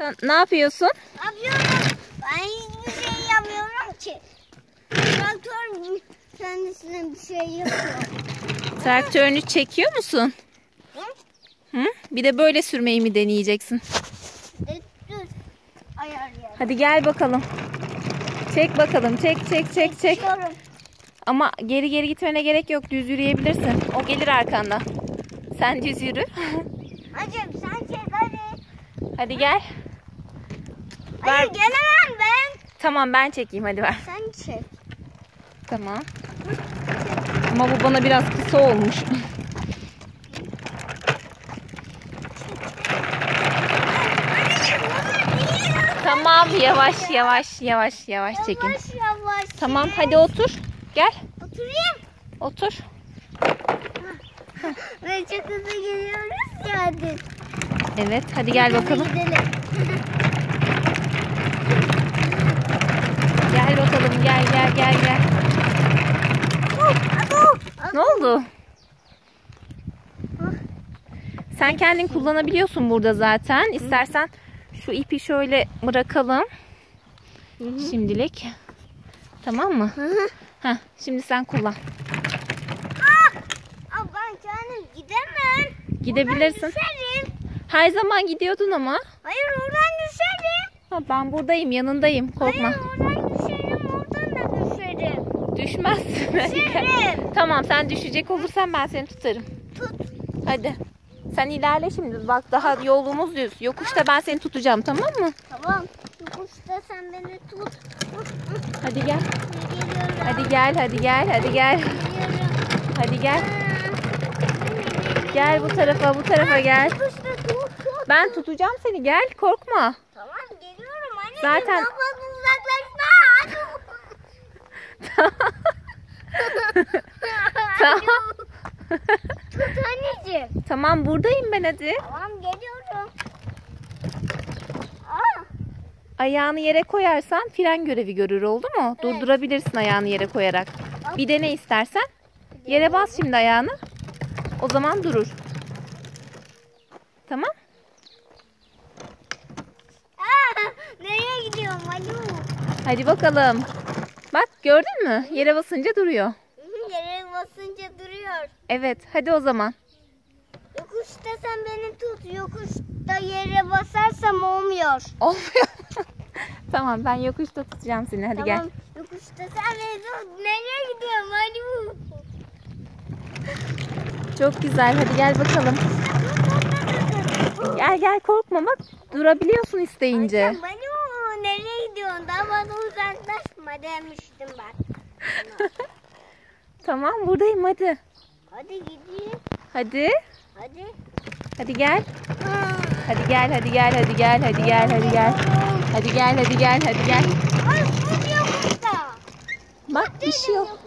Sen ne yapıyorsun? Yapıyorum. Ben hiçbir şey yapmıyorum ki. Traktör kendisine bir şey yapıyor. Traktörünü çekiyor musun? Hı? Hı? Bir de böyle sürmeyi mi deneyeceksin? E, dur. Ayarlayalım. Hadi gel bakalım. Çek bakalım. Çek çek çek çek. Çekiyorum. Ama geri geri gitmene gerek yok. Düz yürüyebilirsin. O gelir arkandan. Sen düz yürü. Hacım sen çek hadi. Hadi gel. Hayır gelemem ben. Tamam ben çekeyim hadi ver. Sen çek. Tamam. Ama bu bana biraz kısa olmuş. tamam yavaş yavaş yavaş yavaş çekin. Yavaş yavaş. Tamam hadi otur. Gel Oturayım. otur. Ve çok hızlı geliyoruz ya hadi. Evet hadi gel bakalım. Gidelim. Gel bakalım gel gel gel gel. Ne oldu? Sen kendin kullanabiliyorsun burada zaten. İstersen şu ipi şöyle bırakalım. Şimdilik. Tamam mı? Heh, şimdi sen kullan. Aa, ben kendim gidemem. Gidebilirsin. Her zaman gidiyordun ama. Hayır oradan düşerim. Ha, ben buradayım, yanındayım. Korkma. Hayır oradan düşerim. Oradan da düşerim. Düşmezsin. Düşerim. Tamam sen düşecek olursan ben seni tutarım. Tut. Hadi. Sen ilerle şimdi. Bak daha yolumuz düz. Yokuşta ben seni tutacağım tamam mı? Tamam. Yokuşta sen beni tut. Hadi gel. Geliyorum. Hadi gel, hadi gel, hadi gel. Geliyorum. Hadi gel. Gel bu tarafa, bu tarafa gel. Ben tutacağım seni. Gel, korkma. Tamam geliyorum anne. Zaten- Daha fazla uzaklaşma. Tamam. Tut anneciğim. Tamam buradayım ben hadi. Tamam geliyorum. Aa, Ayağını yere koyarsan fren görevi görür oldu mu? Evet. Durdurabilirsin ayağını yere koyarak. Bir dene istersen. Yere bas şimdi ayağını. O zaman durur. Tamam. aa, nereye gidiyorum Alo? Hadi bakalım. Bak gördün mü? Yere basınca duruyor. Yere basınca duruyor. Evet hadi o zaman. Yokuşta sen beni tut. Yokuşta yere basarsam olmuyor. Olmuyor. tamam ben yokuşta tutacağım seni. Hadi gel. tamam. Yokuşta sen beni tut. Nereye gidiyorum Alo? Çok güzel. Hadi gel bakalım. Gel gel korkma bak. Durabiliyorsun isteyince. Hocam Nereye gidiyorsun? Daha fazla uzaklaşma demiştim ben. Tamam buradayım hadi. Hadi gideyim. Hadi. Hadi. Hadi gel. Hadi gel hadi gel hadi gel hadi gel hadi gel. Hadi gel hadi gel hadi gel. Ay bu yokuşta. Bak bir şey yok.